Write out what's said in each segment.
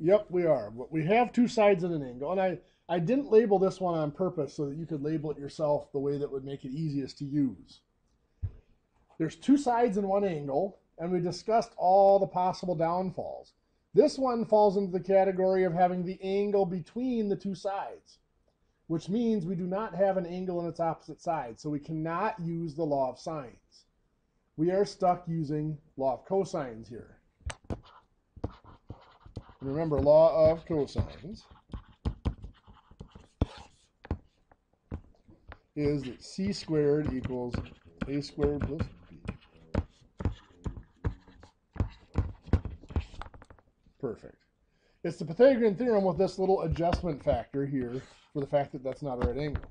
Yep, we are. But we have two sides and an angle. And I, I didn't label this one on purpose so that you could label it yourself the way that would make it easiest to use. There's two sides and one angle, and we discussed all the possible downfalls. This one falls into the category of having the angle between the two sides, which means we do not have an angle on its opposite side, so we cannot use the law of sines. We are stuck using law of cosines here. Remember, law of cosines is that c squared equals a squared plus b. Perfect. It's the Pythagorean theorem with this little adjustment factor here for the fact that that's not a right angle.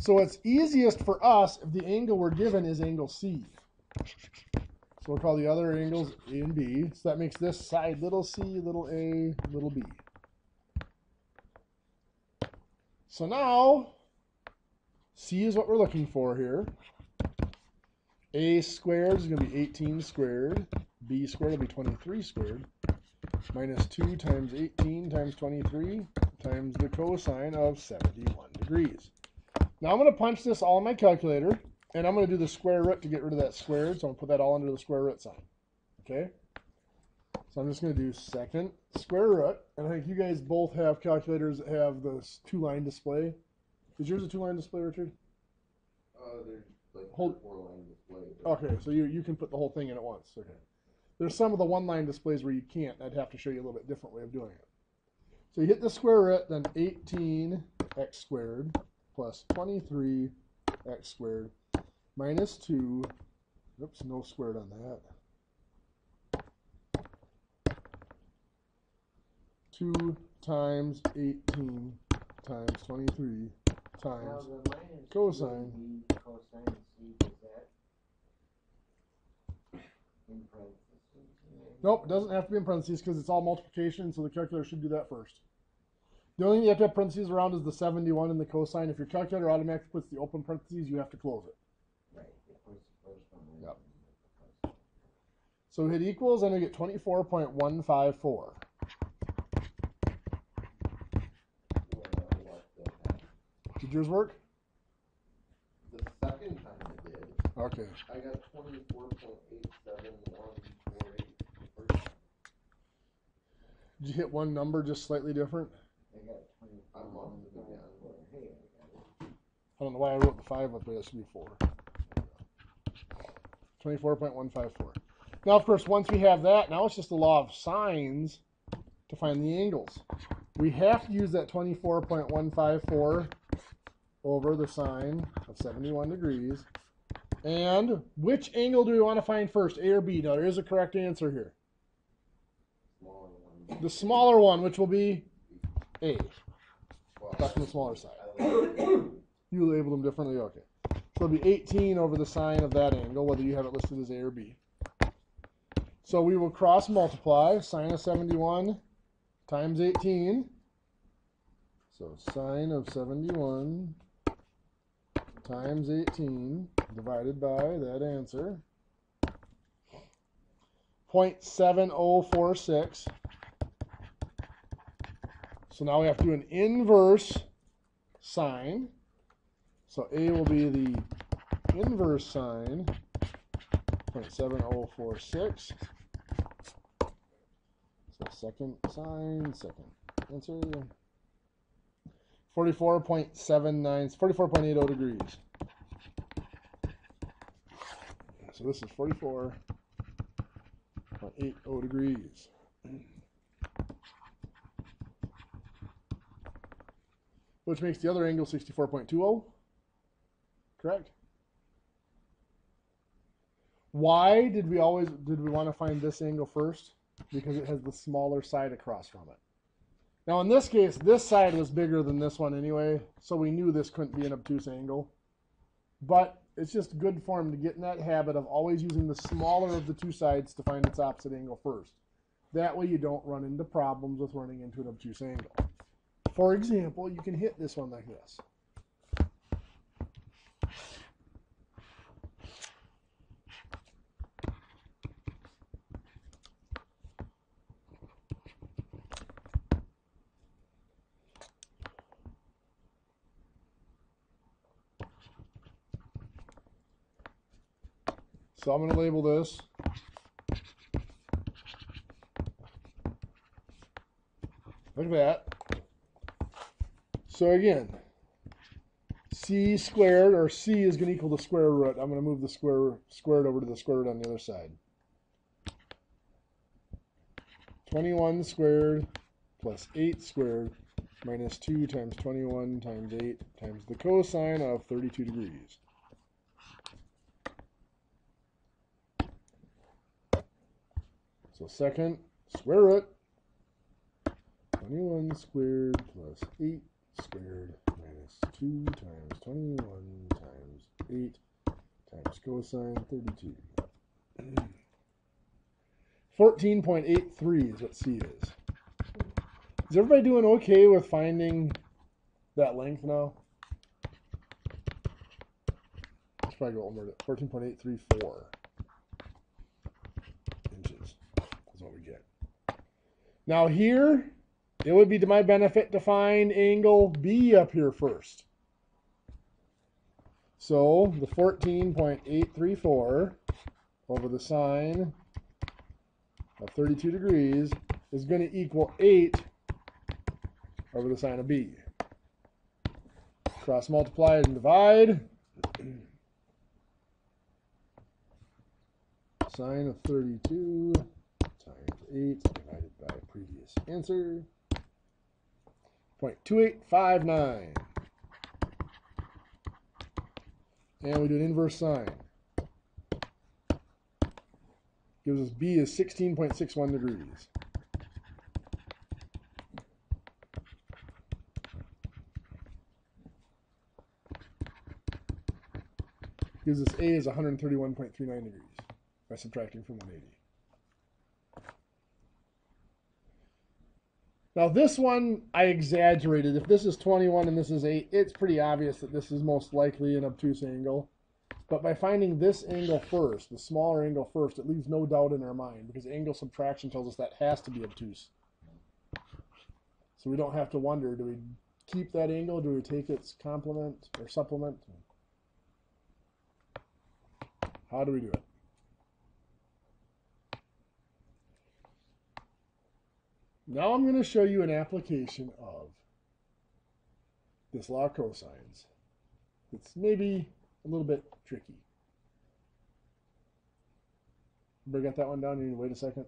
So it's easiest for us if the angle we're given is angle C. We'll call the other angles A and B. So that makes this side little c, little a, little b. So now, c is what we're looking for here. a squared is going to be 18 squared. b squared will be 23 squared. Minus 2 times 18 times 23 times the cosine of 71 degrees. Now I'm going to punch this all in my calculator. And I'm going to do the square root to get rid of that squared. So I'm going to put that all under the square root sign. Okay? So I'm just going to do second square root. And I think you guys both have calculators that have this two-line display. Is yours a two-line display, Richard? Uh, there's like Hold- four line display. Okay, so you, you can put the whole thing in at once. Okay. There's some of the one-line displays where you can't. I'd have to show you a little bit different way of doing it. So you hit the square root, then 18x squared plus 23x squared minus 2. Oops, no squared on that. 2 times 18 times 23 Now times. cosine. cosine C, is that in parentheses? Nope, it doesn't have to be in parentheses because it's all multiplication, so the calculator should do that first. The only thing you have to have parentheses around is the 71 and the cosine. If your calculator automatically puts the open parentheses, you have to close it. Right, it was the first one. right? Yep. So we hit equals and we get 24.154. Well, what the- Did yours work? The second time I did, Okay. I got twenty-four point eight seven one four eight the first time. Did you hit one number just slightly different? I got twenty. I must have been, yeah. Hey, I it. Don't know why I wrote the 5 up there. That should be 4. 24.154. Now, of course, once we have that, now it's just the law of sines to find the angles. We have to use that 24.154 over the sine of 71 degrees. And which angle do we want to find first, A or B? Now, there is a correct answer here. The smaller one, which will be A. On the smaller side. You labeled them differently? Okay. So it'll be 18 over the sine of that angle, whether you have it listed as A or B. So we will cross multiply sine of 71 times 18. So sine of 71 times 18 divided by that answer. 0.7046. So now we have to do an inverse sine. So A will be the inverse sine, 0.7046. So second sine, second answer. 44.79, 44.80 degrees. So this is 44.80 degrees. Which makes the other angle 64.20. Correct? Why did we always did we want to find this angle first? Because it has the smaller side across from it. Now in this case, this side was bigger than this one anyway, so we knew this couldn't be an obtuse angle. But it's just good form to get in that habit of always using the smaller of the two sides to find its opposite angle first. That way you don't run into problems with running into an obtuse angle. For example, you can hit this one like this. So I'm going to label this. Look at that. So again, c squared or c is going to equal the square root. I'm going to move the square squared over to the square root on the other side. 21 squared plus 8 squared minus 2 times 21 times 8 times the cosine of 32 degrees. So second square root 21 squared plus 8 squared minus 2 times 21 times 8 times cosine 32. 14.83 is what C is. Is everybody doing okay with finding that length now? Let's probably go over to 14.834 inches is what we get. Now here, it would be to my benefit to find angle B up here first. So the 14.834 over the sine of 32 degrees is going to equal 8 over the sine of b. Cross multiply and divide. Sine of 32 times 8 divided previous answer. 0.2859. And we do an inverse sine. Gives us b is 16.61 degrees. gives us A is 131.39 degrees by subtracting from 180. Now this one, I exaggerated. If this is 21 and this is 8, it's pretty obvious that this is most likely an obtuse angle. But by finding this angle first, the smaller angle first, it leaves no doubt in our mind because angle subtraction tells us that has to be obtuse. So we don't have to wonder, do we keep that angle? Do we take its complement or supplement? How do we do it? Now I'm going to show you an application of this law of cosines. It's maybe a little bit tricky. Everybody got that one down? You need to wait a second.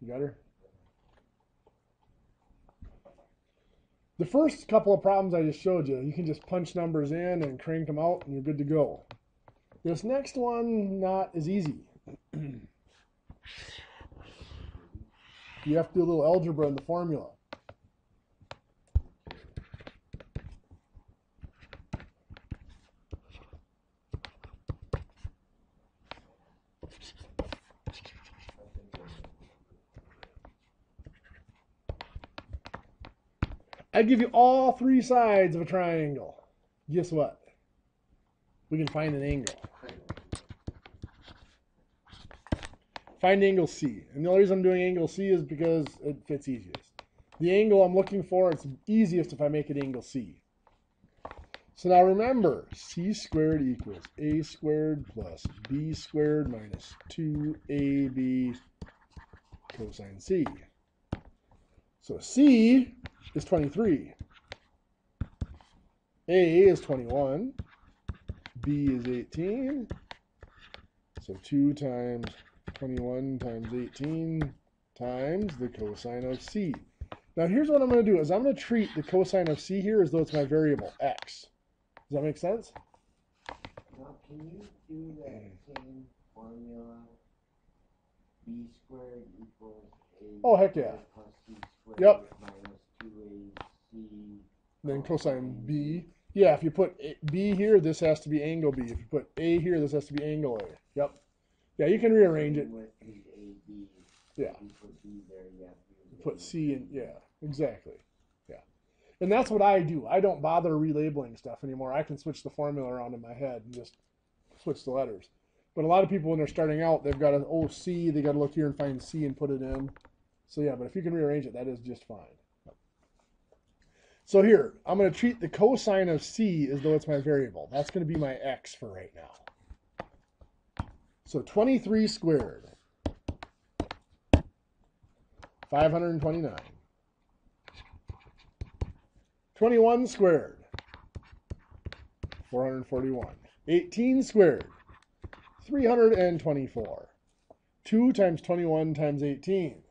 You got her? The first couple of problems I just showed you, you can just punch numbers in and crank them out and you're good to go. This next one, not as easy. you have to do a little algebra in the formula. I give you all three sides of a triangle. Guess what? We can find an angle. Find angle C. And the only reason I'm doing angle C is because it fits easiest. The angle I'm looking for, it's easiest if I make it angle C. So now remember, C squared equals A squared plus B squared minus 2AB cosine C. So C is 23. A is 21. B is 18. So 2 times 21 times 18 times the cosine of C. Now here's what I'm going to do is I'm going to treat the cosine of C here as though it's my variable, x. Does that make sense? Now, can you do that same formula? B squared equals A. Oh, heck yeah. Plus C squared. Yep. Minus two AC. Then cosine B. Yeah, if you put A, B here, this has to be angle B. If you put A here, this has to be angle A. Yep. Yeah, you can rearrange it. With the AB. Yeah. You put B there, you have to Put A. C in. Yeah, exactly. Yeah. And that's what I do. I don't bother relabeling stuff anymore. I can switch the formula around in my head and just switch the letters. But a lot of people, when they're starting out, they've got an oh C, they got to look here and find C and put it in. So yeah, but if you can rearrange it, that is just fine. So here, I'm going to treat the cosine of C as though it's my variable. That's going to be my x for right now. So 23 squared. 529. 21 squared. 441. 18 squared. 324. 2 times 21 times 18.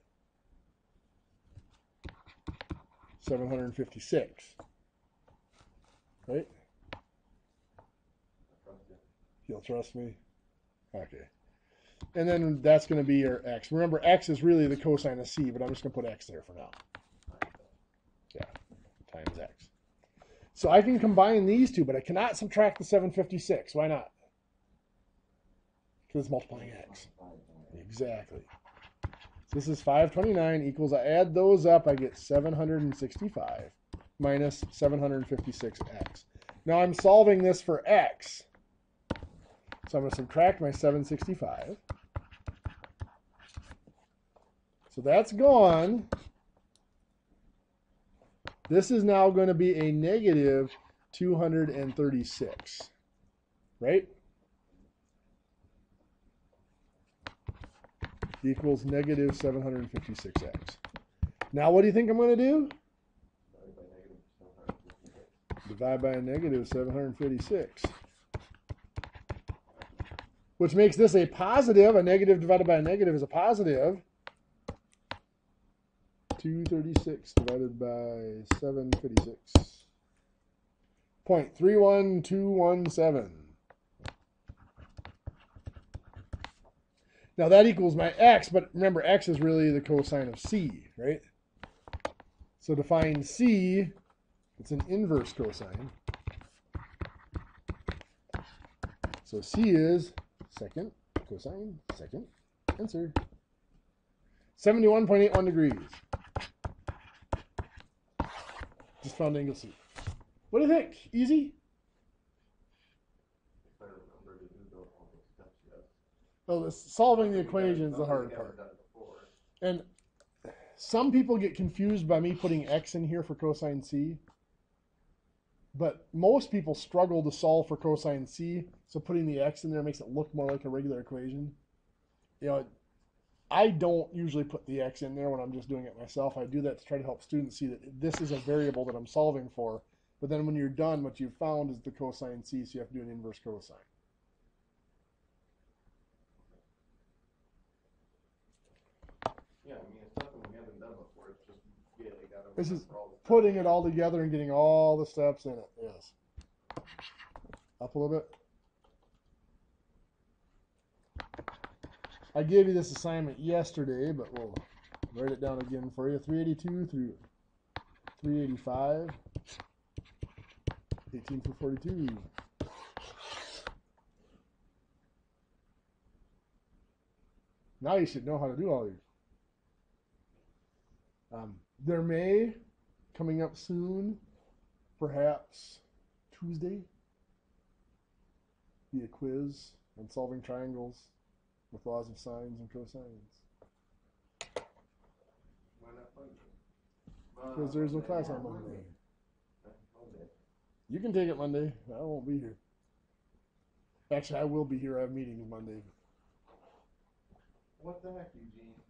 756. Right? You. You'll trust me? Okay. And then that's going to be your x. Remember, x is really the cosine of c, but I'm just going to put x there for now. Yeah, times x. So I can combine these two, but I cannot subtract the 756. Why not? Because it's multiplying x. Exactly. So this is 529 equals, I add those up, I get 765 minus 756x. Now I'm solving this for x. So I'm going to subtract my 765. So that's gone. This is now going to be a negative 236. Right? Equals negative 756x. Now what do you think I'm going to do? Divide by a negative 756. Which makes this a positive. A negative divided by a negative is a positive. 236 divided by 756. 0.31217. Now that equals my x, but remember x is really the cosine of c, right? So to find c, it's an inverse cosine. So C is second cosine, second answer. 71.81 degrees. Just found angle C. What do you think? Easy? Well, the solving the equation is the hard part. And some people get confused by me putting x in here for cosine C. But most people struggle to solve for cosine C, so putting the x in there makes it look more like a regular equation. You know, I don't usually put the x in there when I'm just doing it myself. I do that to try to help students see that this is a variable that I'm solving for. But then when you're done, what you've found is the cosine C, so you have to do an inverse cosine. Yeah, I mean, it's something we haven't done before, it's just, yeah, they gotta. This is putting it all together and getting all the steps in it. Yes. Up a little bit. I gave you this assignment yesterday, but we'll write it down again for you. 382 through 385. 18 through 42. Now you should know how to do all these. Um, there may, coming up soon, perhaps Tuesday, be a quiz on solving triangles with laws of sines and cosines. Why not Monday? Because ah, there's no class on Monday. Monday. You can take it Monday. I won't be here. Actually, I will be here. I have meetings Monday. What the heck, Eugene?